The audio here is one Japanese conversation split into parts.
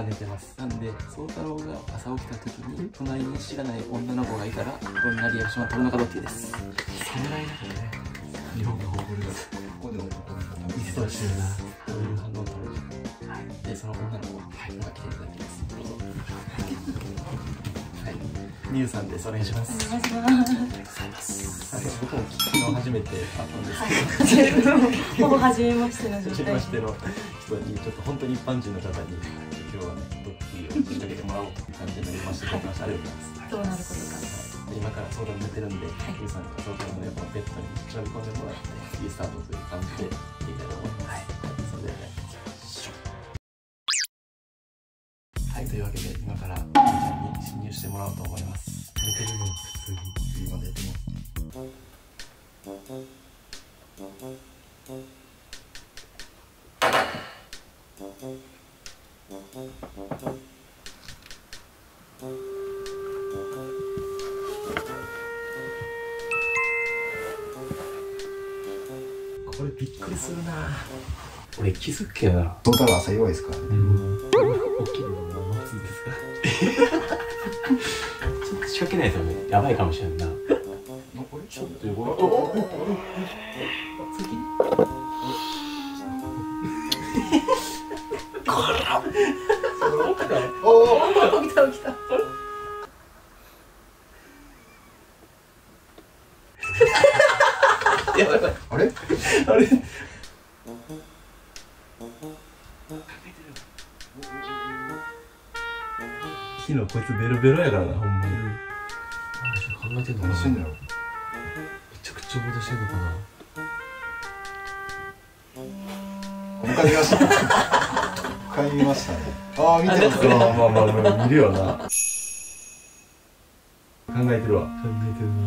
てるじゃん今寝てます。なんで宗太郎が朝起きた時に隣に知らない女の子がいたらどんなリアクションを取るのかどっちです。侍なんかね。日本が誇るここでも一層してるなどういう反応を取るかはいでその女の子が今来ていただきます。どうぞはい。みゆさんです。お願いします。お願いします。ありがとうございます。はい僕も昨日初めて会ったんですけど、ほぼ初めましての状初め態ましての人にちょっと本当に一般人の方に今日はねドッキリを仕掛けてもらおうという感じでメールましてくれましたありがとうございますどうなることかで今から相談寝てるんで、ゆうさんに相談の横のベッドに調べ込んでもらってリスタートという感じでいきたいと思います。はい、それではね、はい、というわけで今からゆうちゃんに侵入してもらおうと思います。寝てるの普通に今寝てますこれびっくりするな。俺気づくけどな。トータル朝弱いですからね。起きるのを待つんですか。ちょっと仕掛けないとねやばいかもしれんな。ちょっと昨日こいつベロベロやからな、ほんまに。考えてんのかなめちゃくちゃ戻してんのかな。う他見ました他見ましたね。ああ見てますねまあまあまあまあ、見るよな。考えてるわ。考えてるな。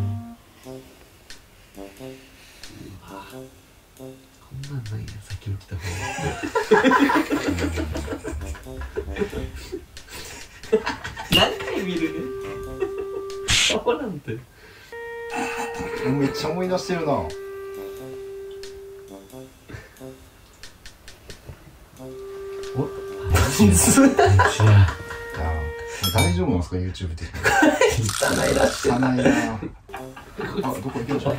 こんなんないやさっき起きた方めっちゃ思い出してるな。大丈夫なんですか？YouTube って汚いな。って汚いな。あどこ行きましょう？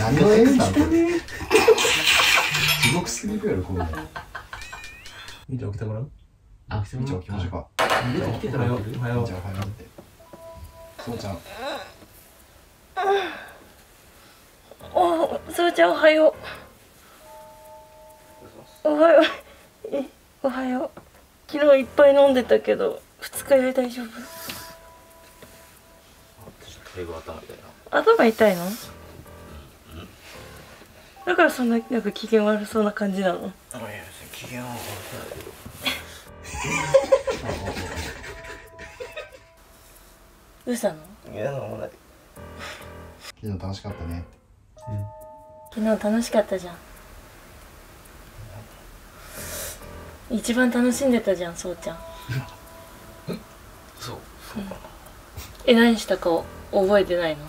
何の縁なん？これ地獄すぎるやろこんなんみーちゃん起きてもらう？あ、すみーちゃん起きましょうか。みーちゃん起きてたらおはよう。おはようじゃ。あおはよ。うってそうちゃん。おそうちゃんおはよう。おはよう。えおはよう。昨日いっぱい飲んでたけど二日酔い大丈夫？頭痛いの？だからそんななんか機嫌悪そうな感じなの？な。あ、いや、機嫌はどうしたの？いや、なんもない。昨日楽しかったね。昨日楽しかったじゃん。一番楽しんでたじゃんそうちゃん。そう、そうかな。え何したか覚えてないの？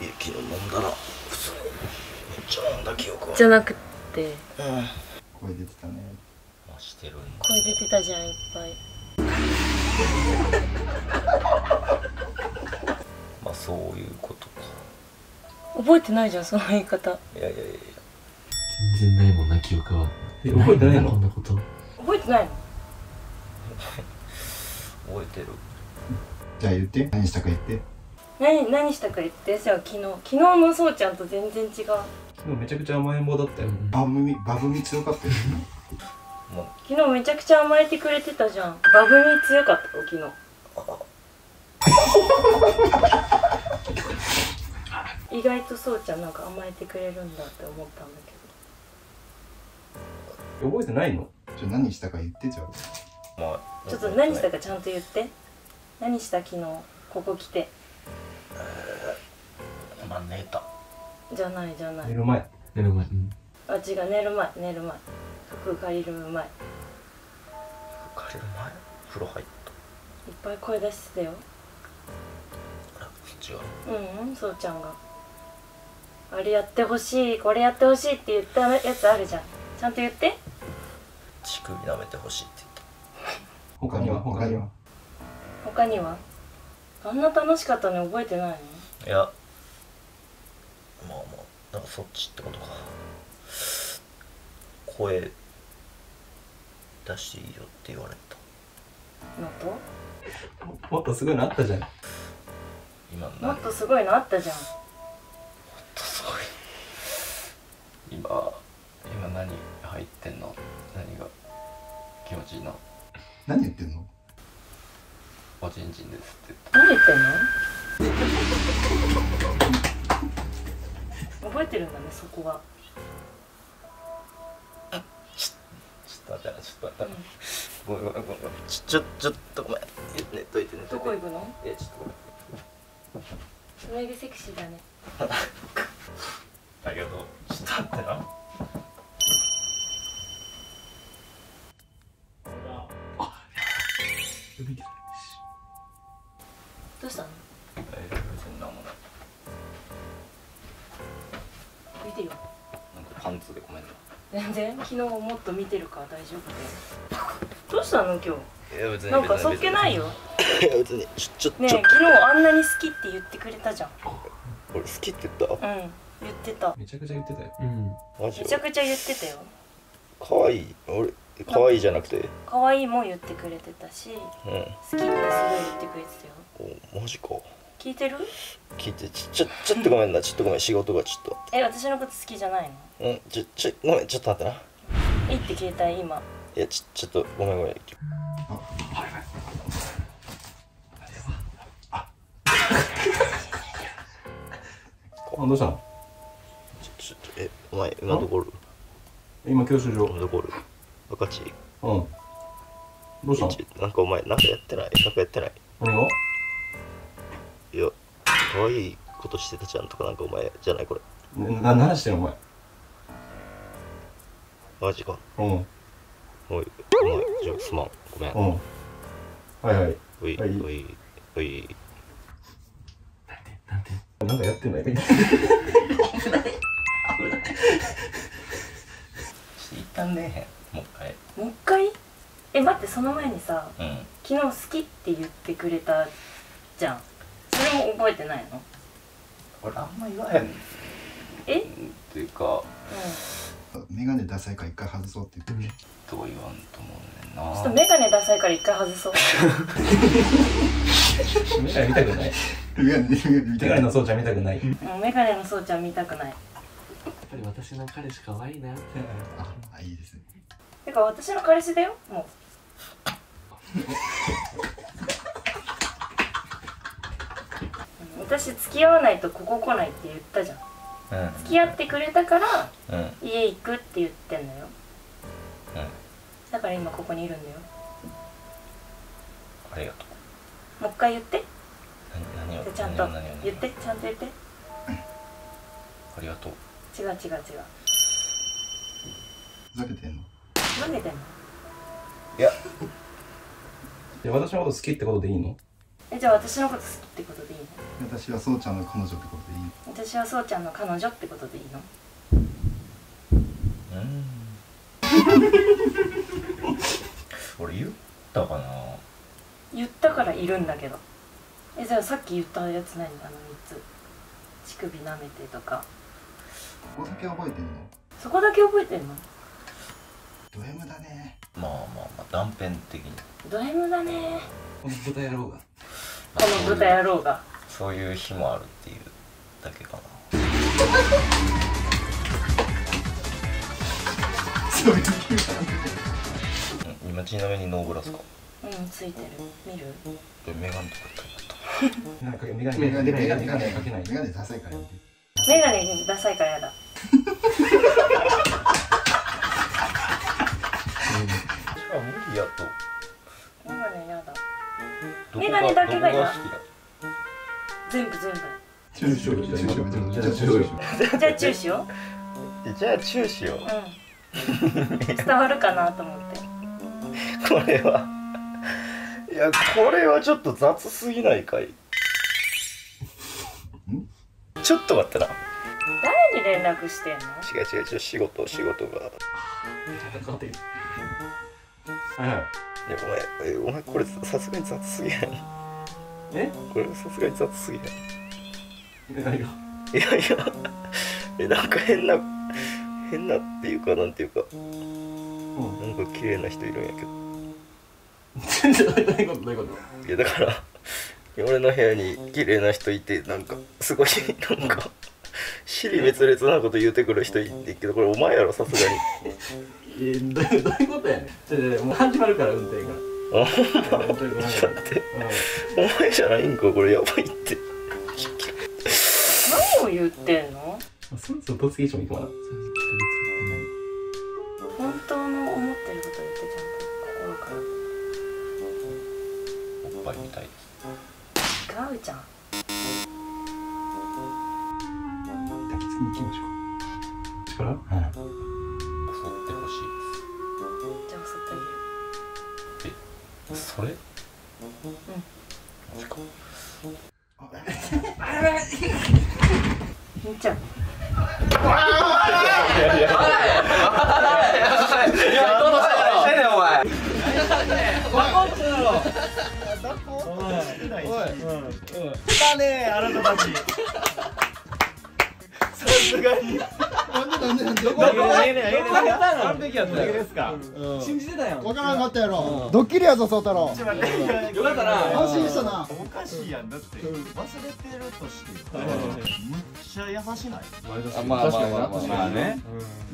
いや、昨日飲んだら、普通に、めっちゃ飲んだ記憶は。じゃなくて。うん。声出てたね。まあ、してるん声出てたじゃんいっぱい。まあ、そういうことか。覚えてないじゃんその言い方。いやいやいや全然ないもんな記憶は。え覚えてないの？こんなこと？覚えてないの？覚えてる。じゃあ言って。何したか言って。何何したか言って？じゃあ昨日。昨日のそうちゃんと全然違う昨日めちゃくちゃ甘えん坊だったよ。バブミバブミ強かったよ。ね もう。昨日めちゃくちゃ甘えてくれてたじゃん。バブミ強かったよ昨日。意外とそうちゃんなんか甘えてくれるんだって思ったんだけ覚えてないの？じゃあ何したか言ってじゃあ。まあどちょっと何したかちゃんと言って。何した昨日？ここ来て。まあ寝たじゃないじゃない。寝る前。寝る前。うん。あ違う寝る前。寝る前。服借りる前。いっ借りる前？風呂入っぱい声出してたよ。たあ違ううんうんそうちゃんが。あれやってほしいこれやってほしいって言ったやつあるじゃん。ちゃんと言って。乳首舐めてほしいって他には？他には。他には？あんな楽しかったのに覚えてないの？言ったいやなんかそっちってことか。声出していいよって言われた。のと？もっとすごいのあったじゃん。今も何っとすごいのあったじゃん。すごい。今今何入ってんの？何が？気持ちいいの？何言ってんの？おちんちんですって何言ってんの？覚えてるんだねそこは。ちょっと待ってなちょっと待って。な、ごめんごめんごめん。ちょちょちょっとごめん。寝といて寝といて。どこ行くの？いやちょっとごめん。そセクシーだね。ありがとう。ちょっと待ってな然昨日もっと見てるから大丈夫だよどうしたの今日？いや別になんかそっけないよ。いや別に。ちょちょねえちょ昨日あんなに好きって言ってくれたじゃん。俺好きって言っうん言ってた。めちゃくちゃ言ってたよ。うん。たマジ？めちゃくちゃ言ってたよ。かわい？い俺かわいいじゃなくて？可愛いも言ってくれてたしうん好きってすごい言ってくれてたよ。おマジか。聞いてる？聞いて。ちちょちょっとごめんな。ちょっとごめん。仕事がちょっえ私のこと好きじゃないの？とうんちょちょごめんちょっと待ってな。いいって携帯今。いやちちょっとごめんごめん。あどうしたの？ちょちょえお前今どこおる？今教習所。今どこおる？赤ち。うん。どうしたの？ちなんかお前なんかやってない？なんかやってない？何が？いや可愛いことしてたじゃんとかなんかお前じゃないこれ。ねな何してんのお前？マジか。うん。おいお前ちょすまん。ごめん。うん。はいはい。おいはい。おいおい。なんかやってない。みたい。一旦ねもう一回。もう一回？え待ってその前にさうん。昨日好きって言ってくれたじゃん。それも覚えてないの？俺あんま言わへん。っえていうかメガネダサいから一回外そうって言ってみとは言わんと思うねんな。ちょっとメガネダサいから一回外そう。メガネ見たくない。メガネメガネみたいなメガネのそうちゃん見たくない。うんメガネのそうちゃん見たくない。やっぱり私の彼氏可愛いなって。ああいいですね。てか私の彼氏だよ。もう。うん私付き合わないとここ来ないって言ったじゃん付き合ってくれたから家行くって言ってんのよ。だから今ここにいるんだよ。ありがとう。もう一回言って。何何をでちゃんと。言って。ちゃんと言って。ありがとう。違う違う違う。ふざけてんの？何でてんの？いや。で私のこと好きってことでいいの？えじゃあ私のこと好きってことでいいの？私はそうちゃんの彼女ってことでいい私はそうちゃんの彼女ってことでいいの？うん。俺言ったかな？言ったからいるんだけど。えじゃあさっき言ったやつ何？あの3つ。乳首舐めてとか。ここだけ覚えてんの？そこだけ覚えてんの？ド M だね。まあまあまあ断片的に。ド M だね。この豚野郎がこの豚野郎が。そういう日もあるっていうだけかな。今ちなみにノーブラスか。うんついてる見るでメガネとか言ったなんかメガネメガネメガネメガネかけないメガネダサいからやめて。メガネダサいからやだあ無理やと。メガネやだメガネだけが嫌どこ好きだ全部全部。中小中小じゃあ中小じゃあチューしよいじゃあチューしよう。うん。伝わるかなと思って。これは。いやこれはちょっと雑すぎないかい。ちょっと待ってな。誰に連絡してんの？違う違う違う仕事仕事が。はいやお前えお前これさすがに雑すぎないえ？これさすがに雑すぎない何がいやいや。えなんか変な変なっていうかなんていうか。うん。なんか綺麗な人いるんやけど。全然どういうことどういうこいやだから俺の部屋に綺麗な人いてなんかすごいなんか尻滅裂なこと言うてくる人いてんけどこれお前やろさすがに。と えどういうどういうことやねん。もう始まるから運転が。あ本当にごめんなさい。待って。お前じゃないんかこれ。やばいって。何を言ってんの？うんそろそろ突撃してもいいか本当の思ってること言ってちゃんと心かおっぱいみたいですら。違うじゃん。抱きつきに行きましょう。力？はいですそれみーちゃんどこ？がやだよ、あるべきやったんですか信じてたやん分からんかったやろドッキリやぞ宗太郎よかったな安心したなおかしいやんだって忘れてるとしてむっちゃ優しないあまあまあまあまあまあね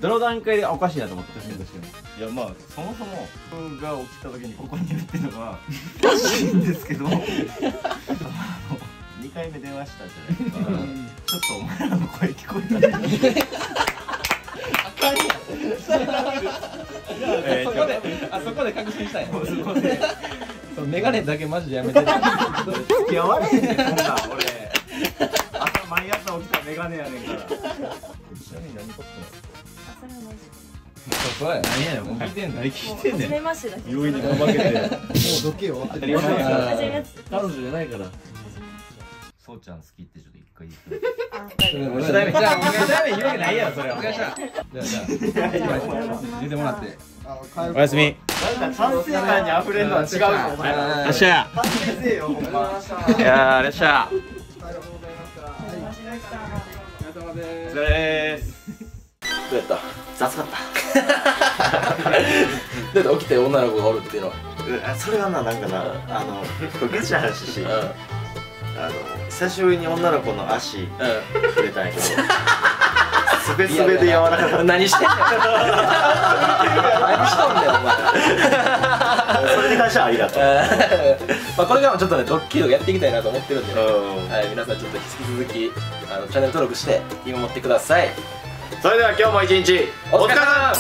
どの段階でおかしいなと思ってた確かにいやまあそもそも僕が起きた時にこ？こ？に言ってるのがおかしいんですけどあの2回目電話したじゃないですかちょっとお前らの声聞こ？えたこで確信したんやそのメガネだけマジでやめて。付き合われへんねんそんなん俺朝毎朝起きたらメガネやねんから。ちなみに何撮ってんの？そうや何やねん。もう聞いて。んの何聞いてんねん。初めましてだけど容易にけてもうドッキリ終彼女じゃないからそうちゃん好きってちょっと一回言って俺ダメじゃあ俺ダメ言うわけないやろそれお願いしたじゃあじゃあ出てもらっておやすみなんか賛成感に溢れるのは違うぞお前らっしゃ反省せえよほんまいやーよっしゃお疲れ様ですどう。やった雑かっただって起きて女の子がおるっていうのはそれはななん。かなあのガチな話しあの久しぶりに女の子の足触れたんやけど。すべすべで柔らかかっ何してんねん何しとんねんお前。た それに関してはありがとう。まあこれからもちょっとねドッキリをやっていきたいなと思ってるんでね、うん。はい、皆さんちょっと引き続きあのチャンネル登録して見守ってください。それでは今日も一日お疲れ様